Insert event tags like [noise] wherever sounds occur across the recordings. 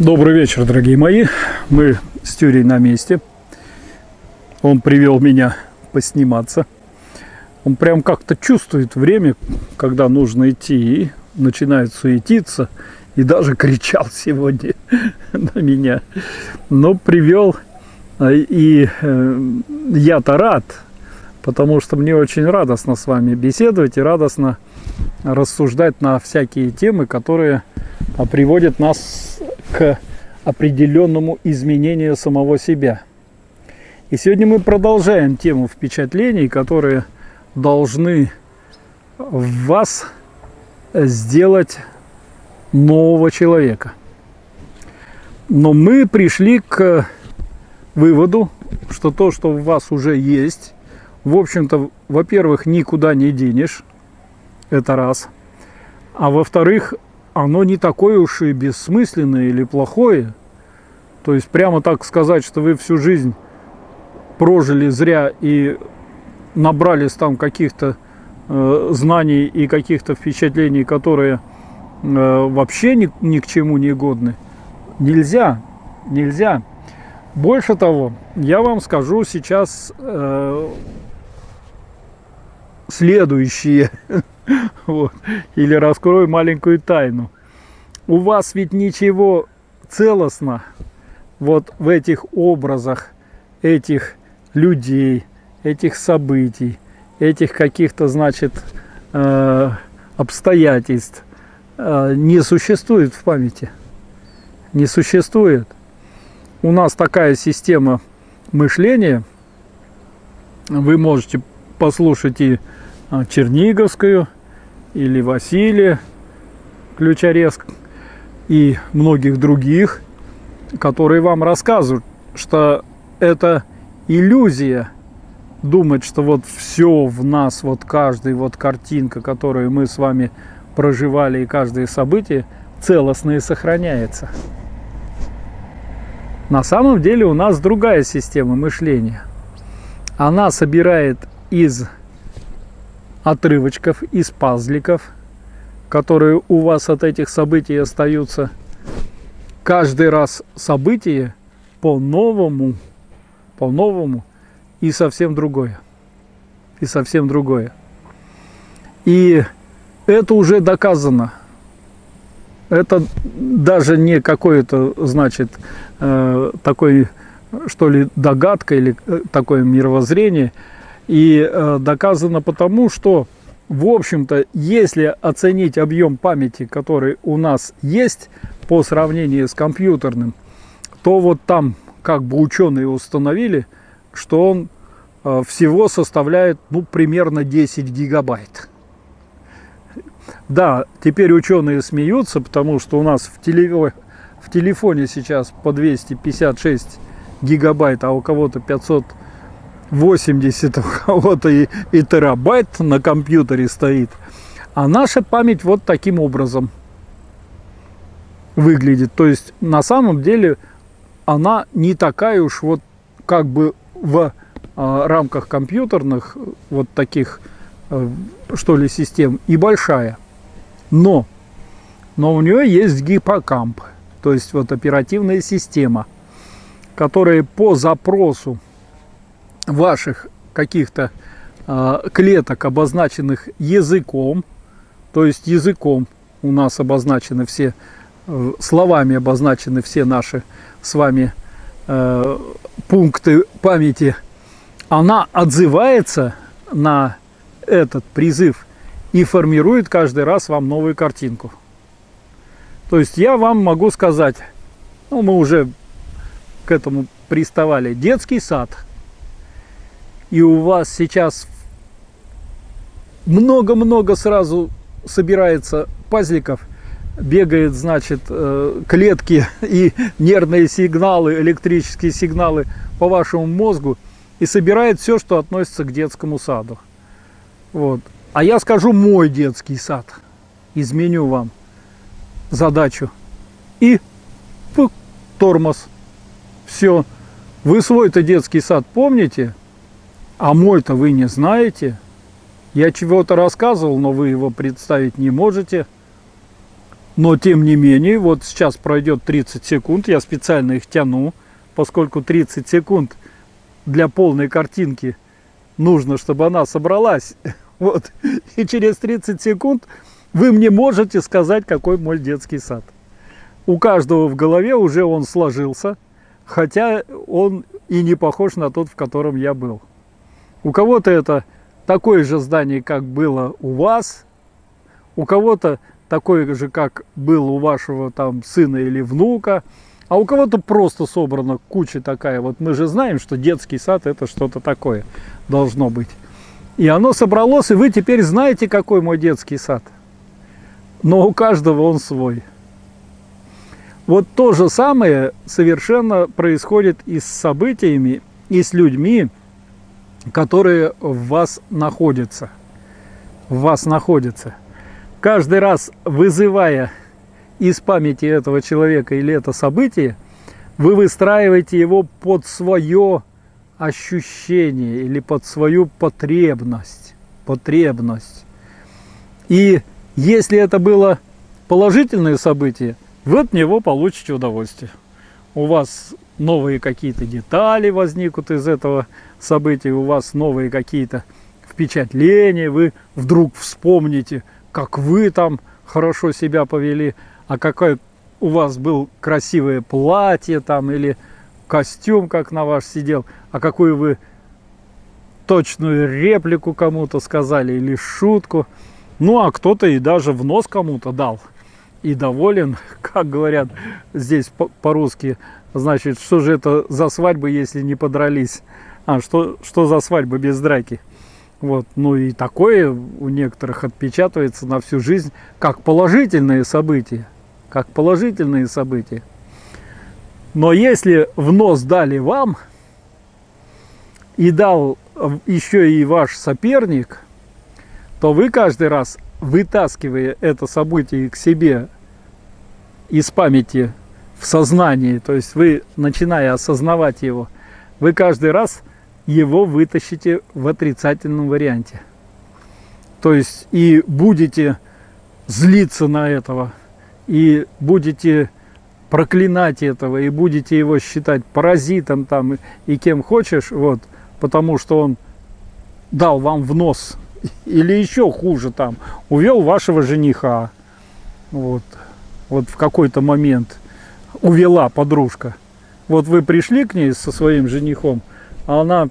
Добрый вечер, дорогие мои. Мы с Тюрей на месте. Он привел меня посниматься. Он прям как-то чувствует время, когда нужно идти, и начинает суетиться. И даже [laughs] кричал сегодня [laughs] на меня. Но привел, и э, я-то рад, потому что мне очень радостно с вами беседовать и радостно рассуждать на всякие темы, которые приводят нас к определенному изменению самого себя. И сегодня мы продолжаем тему впечатлений, которые должны в вас сделать нового человека. Но мы пришли к выводу, что то, что в вас уже есть, в общем-то, во-первых, никуда не денешь, это раз. А во-вторых, оно не такое уж и бессмысленное или плохое. То есть прямо так сказать, что вы всю жизнь прожили зря и набрались там каких-то э, знаний и каких-то впечатлений, которые э, вообще ни, ни к чему не годны. Нельзя, нельзя. Больше того, я вам скажу сейчас э, следующие [laughs] [laughs] Вот. Или раскрою маленькую тайну. У вас ведь ничего целостно вот в этих образах этих людей, этих событий, этих каких-то, значит, э, обстоятельств э, не существует в памяти. Не существует. У нас такая система мышления. Вы можете послушать и а, Черниговскую, или Василия Ключареск и многих других, которые вам рассказывают, что это иллюзия думать, что вот все в нас, вот каждая вот картинка, которую мы с вами проживали и каждое событие и сохраняется. На самом деле у нас другая система мышления. Она собирает из отрывочков из пазликов, которые у вас от этих событий остаются. Каждый раз событие по-новому, по-новому и совсем другое. И совсем другое. И это уже доказано. Это даже не какое-то, значит, э, такой, что ли, догадка или э, такое мировоззрение – и э, доказано потому, что, в общем-то, если оценить объем памяти, который у нас есть по сравнению с компьютерным, то вот там как бы ученые установили, что он э, всего составляет ну, примерно 10 гигабайт. Да, теперь ученые смеются, потому что у нас в, теле... в телефоне сейчас по 256 гигабайт, а у кого-то 500 80 у кого-то и, и терабайт на компьютере стоит. А наша память вот таким образом выглядит. То есть на самом деле она не такая уж вот как бы в а, рамках компьютерных вот таких а, что ли систем и большая. Но, но у нее есть гиппокамп, то есть вот оперативная система, которая по запросу ваших каких-то э, клеток, обозначенных языком, то есть языком у нас обозначены все, э, словами обозначены все наши с вами э, пункты памяти, она отзывается на этот призыв и формирует каждый раз вам новую картинку. То есть я вам могу сказать, ну мы уже к этому приставали, детский сад – и у вас сейчас много-много сразу собирается пазликов, бегает, значит, э, клетки [laughs] и нервные сигналы, электрические сигналы по вашему мозгу и собирает все, что относится к детскому саду. Вот. А я скажу мой детский сад. Изменю вам задачу. И пук, тормоз. Все. Вы свой-то детский сад помните? А мой-то вы не знаете. Я чего-то рассказывал, но вы его представить не можете. Но тем не менее, вот сейчас пройдет 30 секунд, я специально их тяну, поскольку 30 секунд для полной картинки нужно, чтобы она собралась. [laughs] Вот. И через 30 секунд вы мне можете сказать, какой мой детский сад. У каждого в голове уже он сложился, хотя он и не похож на тот, в котором я был. У кого-то это такое же здание, как было у вас, у кого-то такое же, как был у вашего там сына или внука, а у кого-то просто собрана куча такая. Вот мы же знаем, что детский сад это что-то такое должно быть. И оно собралось, и вы теперь знаете, какой мой детский сад. Но у каждого он свой. Вот то же самое совершенно происходит и с событиями, и с людьми, которые в вас находятся. В вас находятся. Каждый раз вызывая из памяти этого человека или это событие, вы выстраиваете его под свое ощущение или под свою потребность. Потребность. И если это было положительное событие, вы от него получите удовольствие. У вас новые какие-то детали возникнут из этого события, у вас новые какие-то впечатления, вы вдруг вспомните, как вы там хорошо себя повели, а какое у вас был красивое платье там или костюм, как на ваш сидел, а какую вы точную реплику кому-то сказали или шутку. Ну, а кто-то и даже в нос кому-то дал и доволен, [laughs] как говорят здесь по-русски. Значит, что же это за свадьба, если не подрались? А, что, что за свадьба без драки? Вот, ну и такое у некоторых отпечатывается на всю жизнь, как положительные события. Как положительные события. Но если в нос дали вам, и дал еще и ваш соперник, то вы каждый раз, вытаскивая это событие к себе из памяти в сознании, то есть вы, начиная осознавать его, вы каждый раз его вытащите в отрицательном варианте. То есть и будете злиться на этого, и будете проклинать этого, и будете его считать паразитом там и кем хочешь, вот, потому что он дал вам в нос, [laughs] или еще хуже там, увел вашего жениха, вот, вот в какой-то момент увела подружка. Вот вы пришли к ней со своим женихом, а она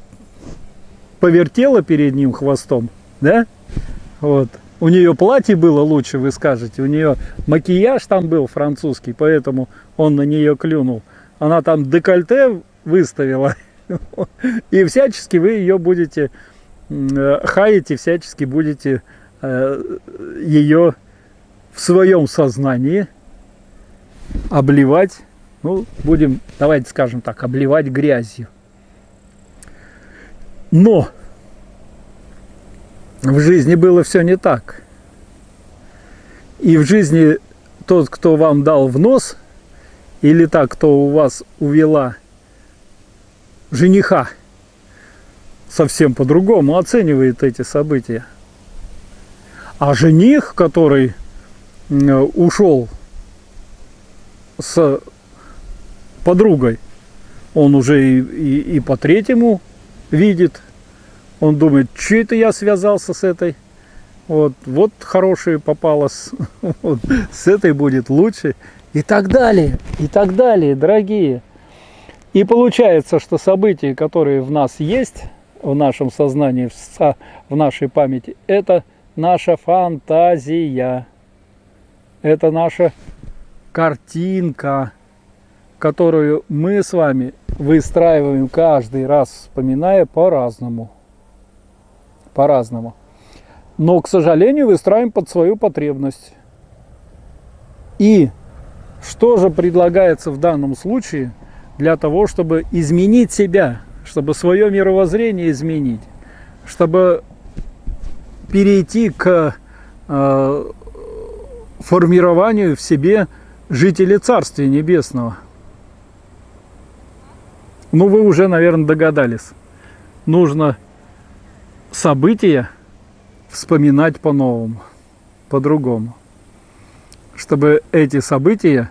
повертела перед ним хвостом, да? Вот. У нее платье было лучше, вы скажете. У нее макияж там был французский, поэтому он на нее клюнул. Она там декольте выставила. [laughs] И всячески вы ее будете э, хаять всячески будете э, ее в своем сознании обливать, ну, будем, давайте скажем так, обливать грязью. Но в жизни было все не так. И в жизни тот, кто вам дал в нос, или та, кто у вас увела жениха, совсем по-другому оценивает эти события. А жених, который ушел с подругой, он уже и, и, и по третьему видит, он думает, что это я связался с этой, вот, вот хорошая попалась, [laughs] вот, с этой будет лучше, и так далее, и так далее, дорогие. И получается, что события, которые в нас есть, в нашем сознании, в нашей памяти, это наша фантазия, это наша картинка, которую мы с вами выстраиваем каждый раз, вспоминая по-разному. По-разному. Но, к сожалению, выстраиваем под свою потребность. И что же предлагается в данном случае для того, чтобы изменить себя, чтобы свое мировоззрение изменить, чтобы перейти к э, формированию в себе жители Царствия Небесного. Ну, вы уже, наверное, догадались. Нужно события вспоминать по-новому, по-другому. чтобы эти события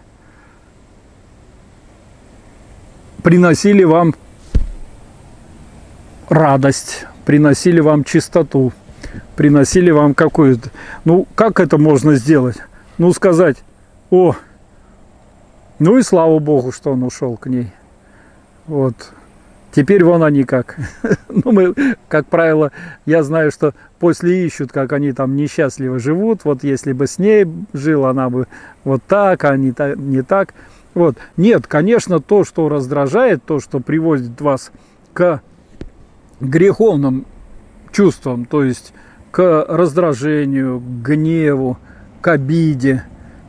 приносили вам радость, приносили вам чистоту, приносили вам какую-то... Ну, как это можно сделать? Ну, сказать, о, ну и слава Богу, что он ушел к ней. Вот. Теперь вон они как. [laughs] ну, мы, как правило, я знаю, что после ищут, как они там несчастливо живут. Вот если бы с ней жил, она бы вот так, а не, так, не так. Вот. Нет, конечно, то, что раздражает, то, что приводит вас к греховным чувствам, то есть к раздражению, к гневу, к обиде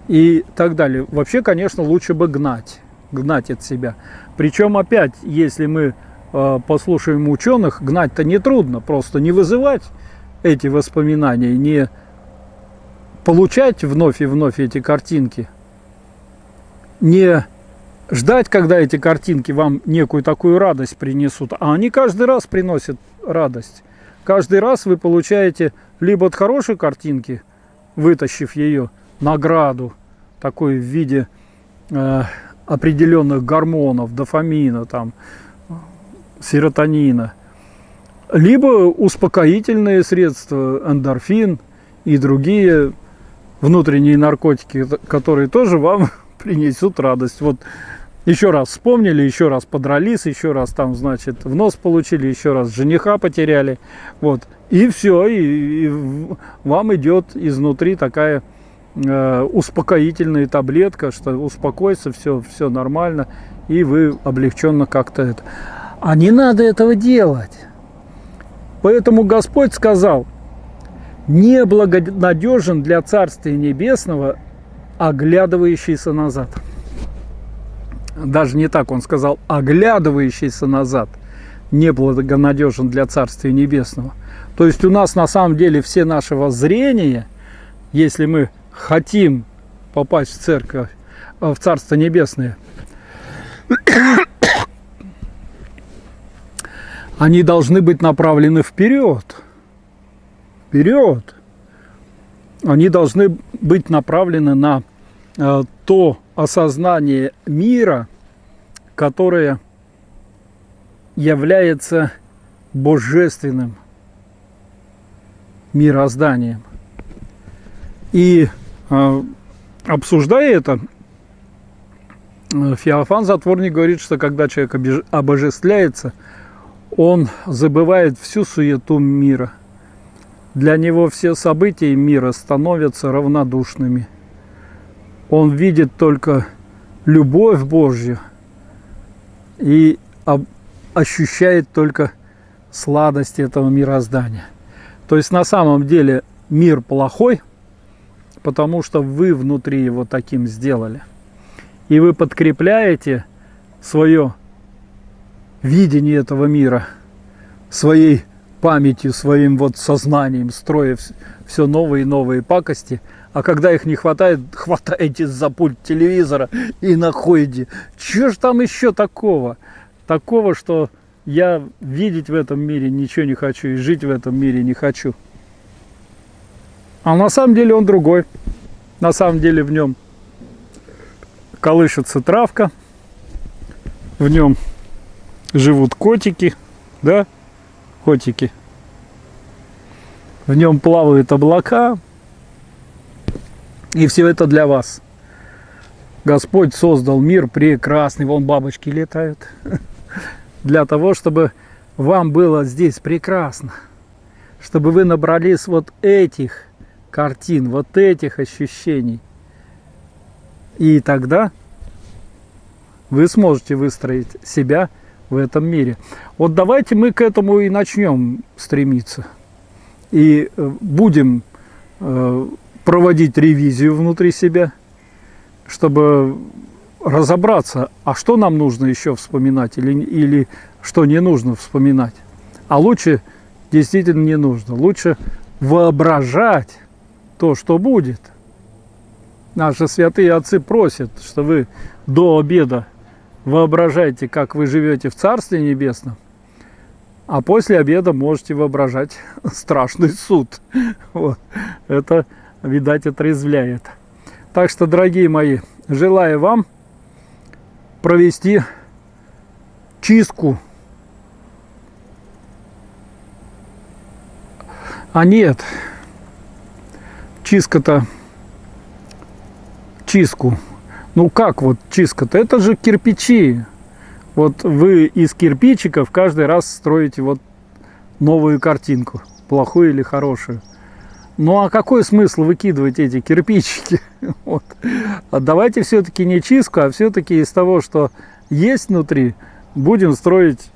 и так далее. Вообще, конечно, лучше бы гнать, гнать от себя. Причем опять, если мы э, послушаем ученых, гнать-то не трудно, просто не вызывать эти воспоминания, не получать вновь и вновь эти картинки, не ждать, когда эти картинки вам некую такую радость принесут, а они каждый раз приносят радость. Каждый раз вы получаете либо от хорошей картинки, вытащив ее, награду, такой в виде э, определенных гормонов, дофамина, там, серотонина, либо успокоительные средства, эндорфин и другие внутренние наркотики, которые тоже вам [laughs] принесут радость. Вот еще раз вспомнили, еще раз подрались, еще раз там, значит, в нос получили, еще раз жениха потеряли. Вот. И все, и, и вам идет изнутри такая успокоительная таблетка, что успокойся, все, все нормально, и вы облегченно как-то это. А не надо этого делать. Поэтому Господь сказал, неблагонадежен для Царствия Небесного оглядывающийся назад. Даже не так он сказал, оглядывающийся назад неблагонадежен для Царствия Небесного. То есть у нас на самом деле все наши воззрения, если мы хотим попасть в церковь, э, в Царство Небесное, [coughs] они должны быть направлены вперед. Вперед они должны быть направлены на э, то осознание мира, которое является божественным мирозданием. И обсуждая это, э, Феофан Затворник говорит, что когда человек обожествляется, он забывает всю суету мира – для него все события мира становятся равнодушными. Он видит только любовь Божью и ощущает только сладость этого мироздания. То есть на самом деле мир плохой, потому что вы внутри его таким сделали. И вы подкрепляете свое видение этого мира своей памятью, своим вот сознанием, строя все новые и новые пакости. А когда их не хватает, [laughs] хватаете за пульт телевизора и находите. Что ж там еще такого? Такого, что я видеть в этом мире ничего не хочу и жить в этом мире не хочу. А на самом деле он другой. На самом деле в нем колышется травка, в нем живут котики, да, котики. В нем плавают облака. И все это для вас. Господь создал мир прекрасный. Вон бабочки летают. [laughs] Для того, чтобы вам было здесь прекрасно. Чтобы вы набрались вот этих картин, вот этих ощущений. И тогда вы сможете выстроить себя в этом мире. Вот давайте мы к этому и начнем стремиться. И э, будем э, проводить ревизию внутри себя, чтобы разобраться, а что нам нужно еще вспоминать или, или что не нужно вспоминать. А лучше действительно не нужно. Лучше воображать то, что будет. Наши святые отцы просят, что вы до обеда воображайте, как вы живете в Царстве Небесном, а после обеда можете воображать [laughs] страшный суд. Вот. Это, видать, отрезвляет. Так что, дорогие мои, желаю вам провести чистку. А нет, чистка-то, чистку. Ну как вот чистка-то? Это же кирпичи. Вот вы из кирпичиков каждый раз строите вот новую картинку, плохую или хорошую. Ну а какой смысл выкидывать эти кирпичики? [laughs] Вот. А давайте все-таки не чистку, а все-таки из того, что есть внутри, будем строить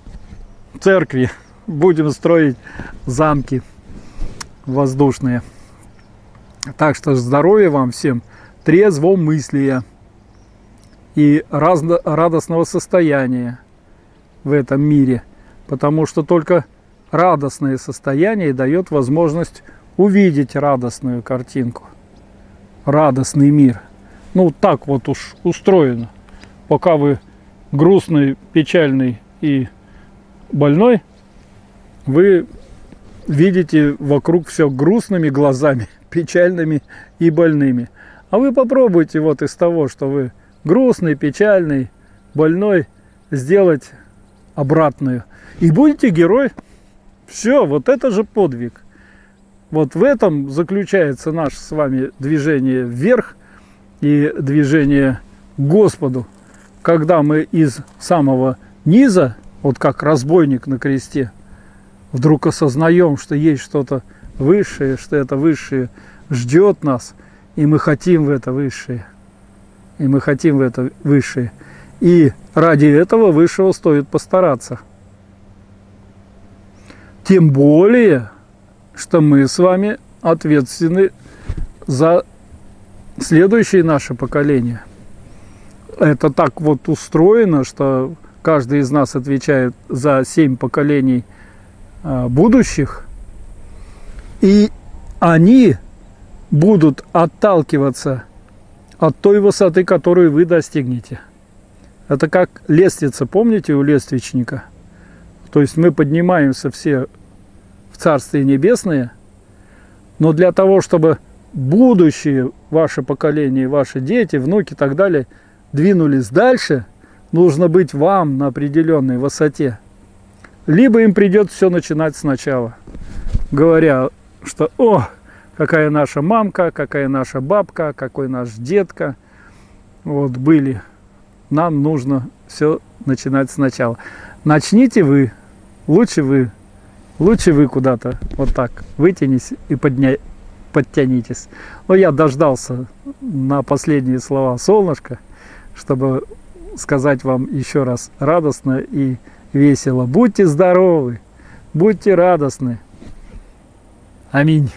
церкви, [laughs] будем строить замки воздушные. Так что здоровья вам всем, трезвомыслия и радостного состояния в этом мире. Потому что только радостное состояние дает возможность увидеть радостную картинку, радостный мир. Ну, так вот уж устроено. Пока вы грустный, печальный и больной, вы видите вокруг все грустными глазами, печальными и больными. А вы попробуйте вот из того, что вы грустный, печальный, больной, сделать обратную. И будете герой. Все, вот это же подвиг. Вот в этом заключается наше с вами движение вверх и движение к Господу. Когда мы из самого низа, вот как разбойник на кресте, вдруг осознаем, что есть что-то высшее, что это высшее ждет нас, и мы хотим в это высшее. И мы хотим в это высшее. И ради этого высшего стоит постараться. Тем более, что мы с вами ответственны за следующее наше поколение. Это так вот устроено, что каждый из нас отвечает за семь поколений а, будущих, и они будут отталкиваться от той высоты, которую вы достигнете. Это как лестница, помните, у лествичника? То есть мы поднимаемся все в Царствие Небесное, но для того, чтобы будущее ваше поколение, ваши дети, внуки и так далее двинулись дальше, нужно быть вам на определенной высоте. Либо им придется все начинать сначала, говоря, что «О, какая наша мамка, какая наша бабка, какой наш детка вот были. Нам нужно все начинать сначала. Начните вы, лучше вы Лучше вы куда-то вот так вытянись и подня... подтянитесь. Но я дождался на последние слова солнышко, чтобы сказать вам еще раз радостно и весело. Будьте здоровы, будьте радостны. Amine.